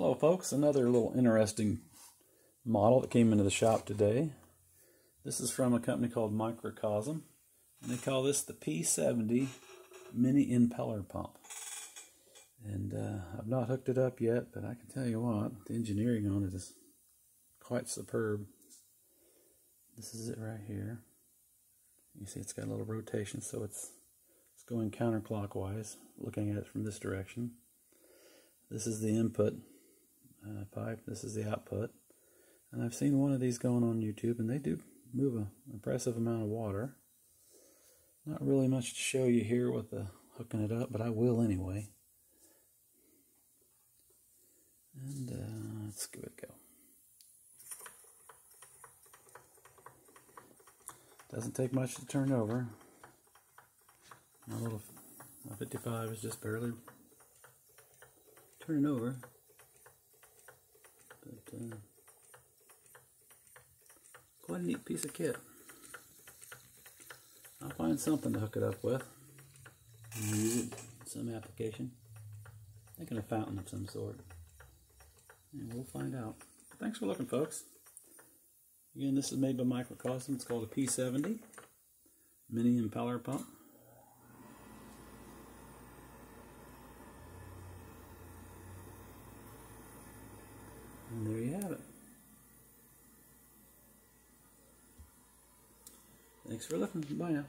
Hello folks, another little interesting model that came into the shop today. This is from a company called Microcosm, and they call this the P70 Mini Impeller Pump. And uh, I've not hooked it up yet, but I can tell you what, the engineering on it is quite superb. This is it right here. You see it's got a little rotation, so it's, it's going counterclockwise, looking at it from this direction. This is the input uh, pipe. This is the output. And I've seen one of these going on YouTube, and they do move an impressive amount of water. Not really much to show you here with the hooking it up, but I will anyway. And uh, let's give it a go. Doesn't take much to turn over. My little my 55 is just barely turning over. Quite a neat piece of kit. I'll find something to hook it up with. And use it in some application. Thinking a fountain of some sort. And we'll find out. Thanks for looking, folks. Again, this is made by Microcosm. It's called a P70 mini impeller pump. And there you have it. Thanks for looking. Bye now.